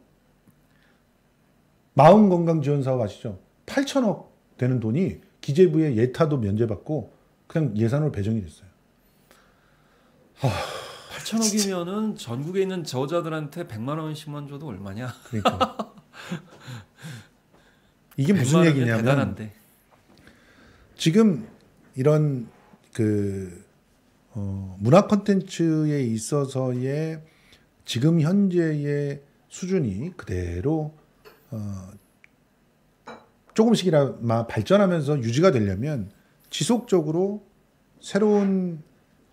마음건강지원 사업 아시죠? 8천억 되는 돈이 기재부의 예타도 면제받고 그냥 예산으로 배정이 됐어요. 8천억이면은 전국에 있는 저자들한테 100만 원씩만 줘도 얼마냐? 그러니까 이게 100만 무슨 얘기냐면 대단한데. 지금 이런 그 어, 문화 콘텐츠에 있어서의 지금 현재의 수준이 그대로 어, 조금씩이나마 발전하면서 유지가 되려면 지속적으로 새로운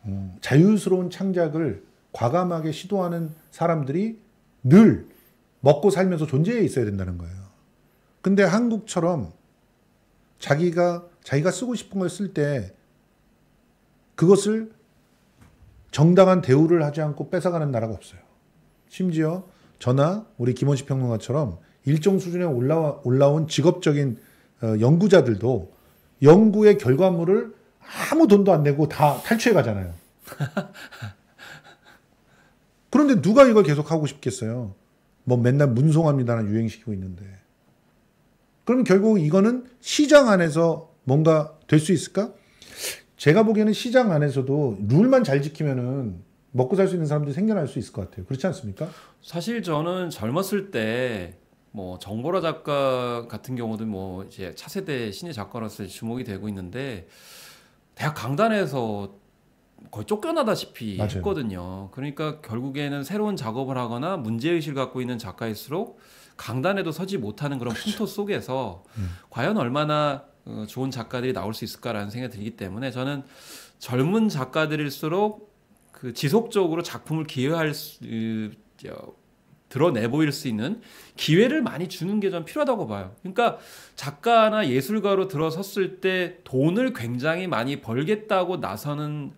어, 자유스러운 창작을 과감하게 시도하는 사람들이 늘 먹고 살면서 존재해 있어야 된다는 거예요. 근데 한국처럼 자기가 자기가 쓰고 싶은 걸 쓸 때 그것을 정당한 대우를 하지 않고 뺏어가는 나라가 없어요. 심지어 저나 우리 김원식 평론가처럼 일정 수준에 올라와, 올라온 직업적인 어, 연구자들도 연구의 결과물을 아무 돈도 안 내고 다 탈취해 가잖아요. 그런데 누가 이걸 계속 하고 싶겠어요? 뭐 맨날 문송합니다는 유행시키고 있는데. 그럼 결국 이거는 시장 안에서 뭔가 될 수 있을까? 제가 보기에는 시장 안에서도 룰만 잘 지키면은 먹고 살 수 있는 사람들이 생겨날 수 있을 것 같아요. 그렇지 않습니까? 사실 저는 젊었을 때 뭐 정보라 작가 같은 경우도 뭐 이제 차세대 신의 작가로서 주목이 되고 있는데 대학 강단에서 거의 쫓겨나다시피 맞아요. 했거든요. 그러니까 결국에는 새로운 작업을 하거나 문제의식을 갖고 있는 작가일수록 강단에도 서지 못하는 그런 풍토 속에서 음. 과연 얼마나 어, 좋은 작가들이 나올 수 있을까라는 생각이 들기 때문에 저는 젊은 작가들일수록 그 지속적으로 작품을 기여할 수, 드러내 보일 수 있는 기회를 많이 주는 게 전 필요하다고 봐요. 그러니까 작가나 예술가로 들어섰을 때 돈을 굉장히 많이 벌겠다고 나서는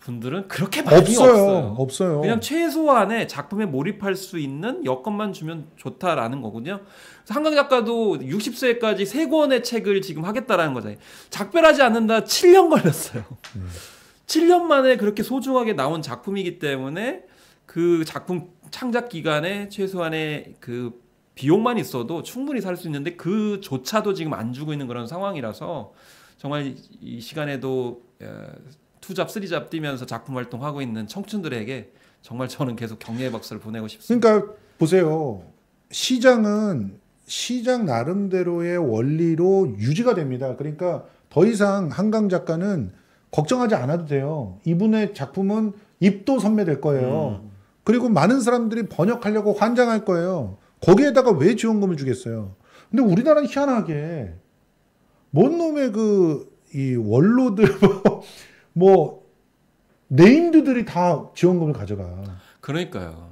분들은 그렇게 많이 없어요. 없어요. 없어요. 그냥 최소한의 작품에 몰입할 수 있는 여건만 주면 좋다라는 거군요. 한강 작가도 60세까지 세 권의 책을 지금 하겠다라는 거잖아요. 작별하지 않는다 7년 걸렸어요. 7년 만에 그렇게 소중하게 나온 작품이기 때문에 그 작품 창작 기간에 최소한의 그 비용만 있어도 충분히 살 수 있는데 그조차도 지금 안 주고 있는 그런 상황이라서 정말 이 시간에도 어, 투잡 쓰리잡 뛰면서 작품 활동하고 있는 청춘들에게 정말 저는 계속 격려의 박수를 보내고 싶습니다. 그러니까 보세요. 시장은 시장 나름대로의 원리로 유지가 됩니다. 그러니까 더 이상 한강 작가는 걱정하지 않아도 돼요. 이분의 작품은 입도 선매될 거예요. 음. 그리고 많은 사람들이 번역하려고 환장할 거예요. 거기에다가 왜 지원금을 주겠어요? 근데 우리나라는 희한하게 뭔 놈의 그 이 원로들 뭐 네임드들이 다 지원금을 가져가. 그러니까요.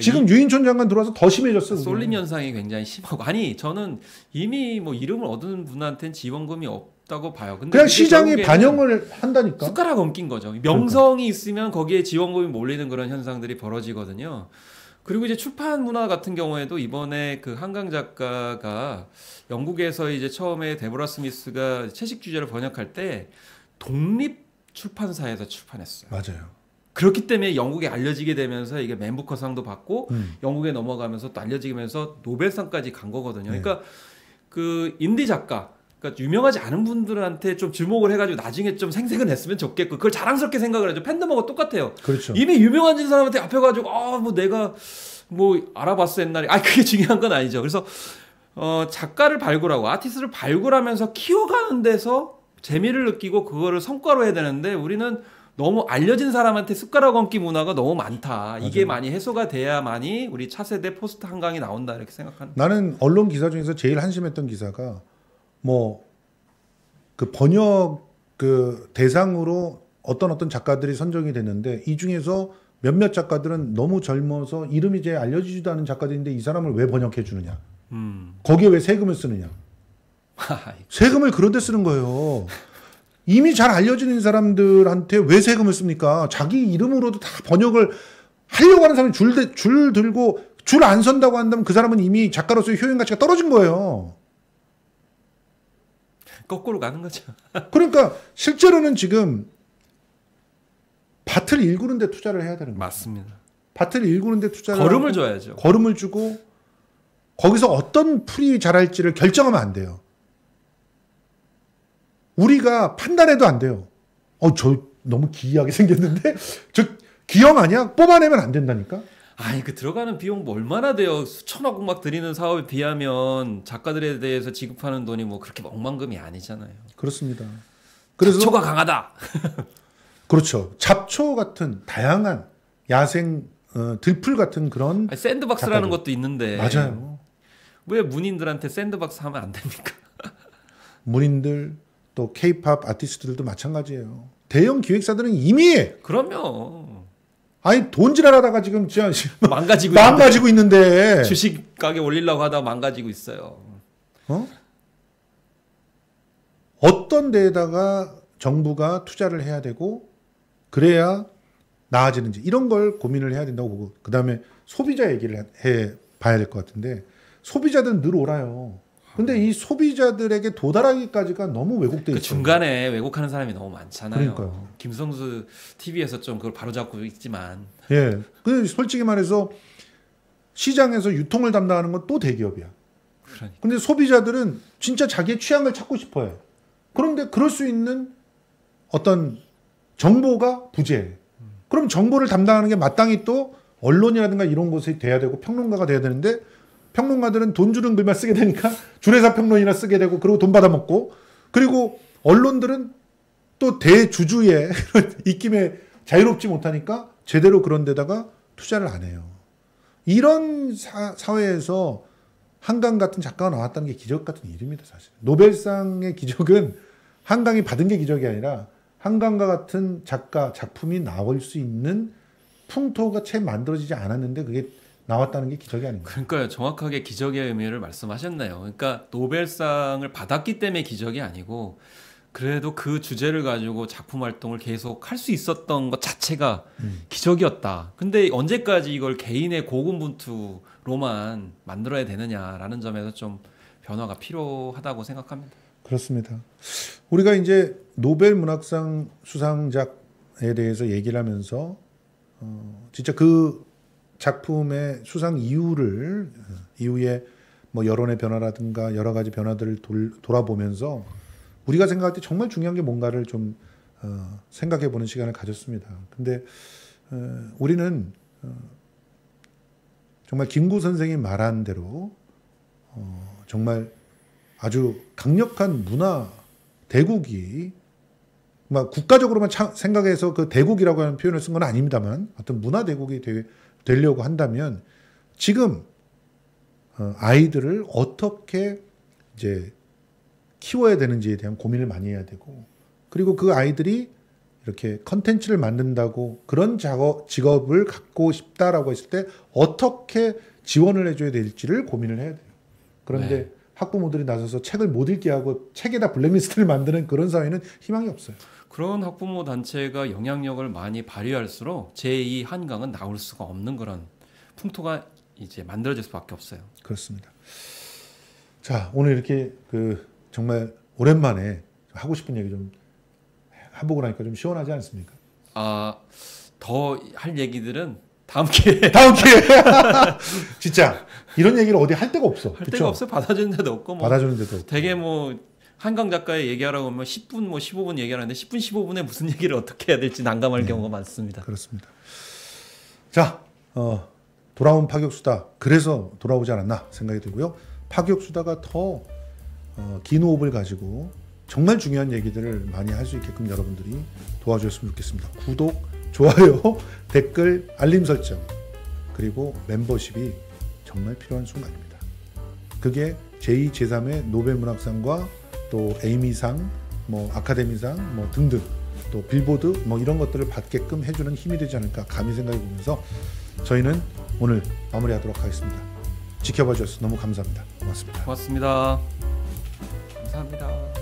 그러니까 지금 유인촌 장관 들어와서 더 심해졌어. 그게. 쏠림 현상이 굉장히 심하고 아니 저는 이미 뭐 이름을 얻은 분한테는 지원금이 없다고 봐요. 근데 그냥 시장이 반영을 한다니까. 숟가락 얹긴 거죠. 명성이 있으면 거기에 지원금이 몰리는 그런 현상들이 벌어지거든요. 그리고 이제 출판 문화 같은 경우에도 이번에 그 한강 작가가 영국에서 이제 처음에 데보라 스미스가 채식 주제를 번역할 때 독립 출판사에서 출판했어요. 맞아요. 그렇기 때문에 영국에 알려지게 되면서 이게 맨부커상도 받고 음. 영국에 넘어가면서 또 알려지면서 노벨상까지 간 거거든요. 네. 그러니까 그 인디 작가, 그러니까 유명하지 않은 분들한테 좀 주목을 해가지고 나중에 좀 생색을 냈으면 좋겠고 그걸 자랑스럽게 생각을 하죠. 팬덤하고 똑같아요. 그렇죠. 이미 유명한 사람한테 앞에 가지고 아뭐 내가 뭐 알아봤어 옛날에 아 그게 중요한 건 아니죠. 그래서 어 작가를 발굴하고 아티스트를 발굴하면서 키워가는 데서 재미를 느끼고 그거를 성과로 해야 되는데 우리는 너무 알려진 사람한테 숟가락 얹기 문화가 너무 많다. 이게 많이 해소가 돼야만이 우리 차세대 포스트 한강이 나온다 이렇게 생각하는. 나는 언론 기사 중에서 제일 한심했던 기사가 뭐 그 번역 그 대상으로 어떤 어떤 작가들이 선정이 됐는데 이 중에서 몇몇 작가들은 너무 젊어서 이름이 이제 알려지지도 않은 작가들인데 이 사람을 왜 번역해 주느냐? 음. 거기에 왜 세금을 쓰느냐? 세금을 그런 데 쓰는 거예요. 이미 잘 알려지는 사람들한테 왜 세금을 씁니까? 자기 이름으로도 다 번역을 하려고 하는 사람이 줄, 대- 줄 들고 줄 안 선다고 한다면 그 사람은 이미 작가로서의 효용 가치가 떨어진 거예요. 거꾸로 가는 거죠. 그러니까 실제로는 지금 밭을 일구는데 투자를 해야 되는 거예요. 맞습니다. 밭을 일구는데 투자를 걸음을 줘야죠. 걸음을 주고 거기서 어떤 풀이 자랄지를 결정하면 안 돼요. 우리가 판단해도 안 돼요. 어, 저 너무 기이하게 생겼는데 저 기형 아니야? 뽑아내면 안 된다니까. 아니 그 들어가는 비용 뭐 얼마나 돼요? 수천억 막 들이는 사업에 비하면 작가들에 대해서 지급하는 돈이 뭐 그렇게 억만금이 아니잖아요. 그렇습니다. 그래서 초가 강하다. 그렇죠. 잡초 같은 다양한 야생 어, 들풀 같은 그런 아니, 샌드박스라는 작가들. 것도 있는데 맞아요. 왜 문인들한테 샌드박스 하면 안 됩니까? 문인들 또 케이팝 아티스트들도 마찬가지예요. 대형 기획사들은 이미 그러면 아니 돈질하다가 지금 진짜 망가지고 망가지고 있는데 주식 가격 올리려고 하다 망가지고 있어요. 어? 어떤 데에다가 정부가 투자를 해야 되고 그래야 나아지는지 이런 걸 고민을 해야 된다고 보고 그 다음에 소비자 얘기를 해 봐야 될 것 같은데 소비자들은 늘 옳아요. 근데 이 소비자들에게 도달하기까지가 너무 왜곡돼 그 있어요. 중간에 왜곡하는 사람이 너무 많잖아요. 그러니까요. 김성수 TV에서 좀 그걸 바로잡고 있지만 예. 그 솔직히 말해서 시장에서 유통을 담당하는 건 또 대기업이야. 그러니까. 근데 소비자들은 진짜 자기의 취향을 찾고 싶어 해. 그런데 그럴 수 있는 어떤 정보가 부재해. 그럼 정보를 담당하는 게 마땅히 또 언론이라든가 이런 곳에 돼야 되고 평론가가 돼야 되는데 평론가들은 돈 주는 글만 쓰게 되니까 주례사 평론이나 쓰게 되고 그리고 돈 받아 먹고 그리고 언론들은 또 대주주의 입김에 자유롭지 못하니까 제대로 그런 데다가 투자를 안 해요. 이런 사, 사회에서 한강 같은 작가가 나왔다는 게 기적 같은 일입니다, 사실. 노벨상의 기적은 한강이 받은 게 기적이 아니라 한강과 같은 작가 작품이 나올 수 있는 풍토가 채 만들어지지 않았는데 그게 나왔다는 게 기적이 아닌가. 그러니까요. 정확하게 기적의 의미를 말씀하셨네요. 그러니까 노벨상을 받았기 때문에 기적이 아니고 그래도 그 주제를 가지고 작품 활동을 계속 할 수 있었던 것 자체가 음. 기적이었다. 근데 언제까지 이걸 개인의 고군분투로만 만들어야 되느냐라는 점에서 좀 변화가 필요하다고 생각합니다. 그렇습니다. 우리가 이제 노벨 문학상 수상작에 대해서 얘기를 하면서 어, 진짜 그 작품의 수상 이유를 어, 이후에 뭐 여론의 변화라든가 여러 가지 변화들을 돌, 돌아보면서 우리가 생각할 때 정말 중요한 게 뭔가를 좀 어, 생각해 보는 시간을 가졌습니다. 근데 어, 우리는 어, 정말 김구 선생이 말한 대로 어, 정말 아주 강력한 문화 대국이 막 국가적으로만 차- 생각해서 그 대국이라고 하는 표현을 쓴 건 아닙니다만 어떤 문화 대국이 되, 되려고 한다면 지금 어, 아이들을 어떻게 이제 키워야 되는지에 대한 고민을 많이 해야 되고 그리고 그 아이들이 이렇게 컨텐츠를 만든다고 그런 작업, 직업을 갖고 싶다라고 했을 때 어떻게 지원을 해줘야 될지를 고민을 해야 돼요. 그런데 네. 학부모들이 나서서 책을 못 읽게 하고 책에다 블랙리스트를 만드는 그런 사회는 희망이 없어요. 그런 학부모 단체가 영향력을 많이 발휘할수록 제2 한강은 나올 수가 없는 그런 풍토가 이제 만들어질 수밖에 없어요. 그렇습니다. 자 오늘 이렇게 그 정말 오랜만에 하고 싶은 얘기 좀 해보고 나니까 좀 시원하지 않습니까? 아, 더 할 얘기들은 다음 기회에 다음 기회에 진짜 이런 얘기를 어디 할 데가 없어. 할 그쵸? 데가 없어요. 받아주는 데도 없고 뭐 받아주는 데도 없고. 되게 뭐 한강 작가의 얘기하라고 하면 10분 뭐 15분 얘기하는데 10분 15분에 무슨 얘기를 어떻게 해야 될지 난감할 경우가 많습니다. 그렇습니다. 자, 어, 돌아온 파격수다. 그래서 돌아오지 않았나 생각이 들고요. 파격수다가 더 어, 긴 호흡을 가지고 정말 중요한 얘기들을 많이 할 수 있게끔 여러분들이 도와주셨으면 좋겠습니다. 구독, 좋아요, 댓글, 알림 설정 그리고 멤버십이 정말 필요한 순간입니다. 그게 제2, 제3의 노벨 문학상과 또 에이미상, 뭐 아카데미상, 뭐 등등 또 빌보드 뭐 이런 것들을 받게끔 해주는 힘이 되지 않을까 감히 생각해 보면서 저희는 오늘 마무리하도록 하겠습니다. 지켜봐 주셔서 너무 감사합니다. 고맙습니다. 고맙습니다. 감사합니다.